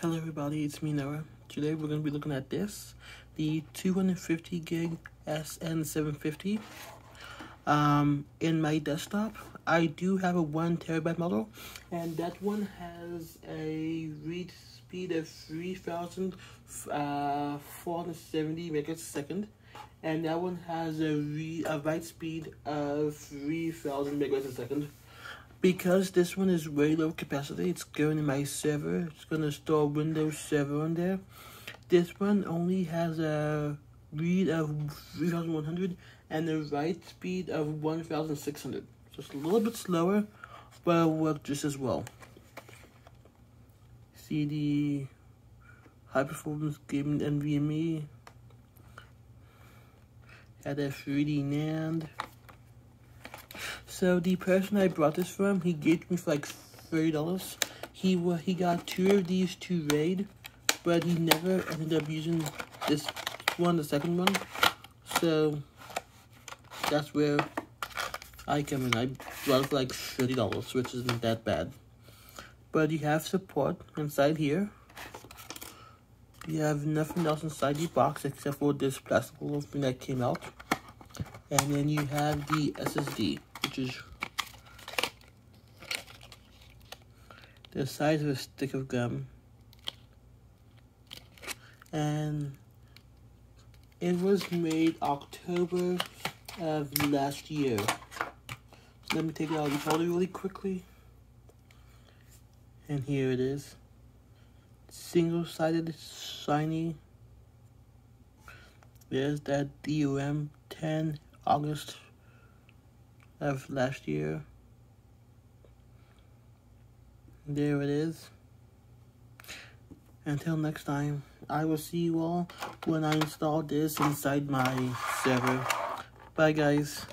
Hello everybody, it's me Noah. Today we're going to be looking at this, the 250 gig SN750. Um, in my desktop, I do have a 1 terabyte model, and that one has a read speed of 3,470 uh, megabytes a second, and that one has a, read, a write speed of 3,000 megabytes a second. Because this one is way low capacity, it's going to my server. It's going to store Windows Server on there. This one only has a read of 3100 and a write speed of 1600. So it's a little bit slower, but it'll work just as well. CD, high performance gaming NVMe. Had a 3D NAND. So the person I brought this from, he gave me for like thirty dollars. He he got two of these to raid, but he never ended up using this one, the second one. So that's where I come in. I brought it for like thirty dollars, which isn't that bad. But you have support inside here. You have nothing else inside the box except for this plastic little thing that came out. And then you have the SSD the size of a stick of gum. And it was made October of last year. Let me take it out of the folder really quickly. And here it is. Single-sided, shiny. There's that DOM 10 August of last year. There it is. Until next time, I will see you all when I install this inside my server. Bye guys.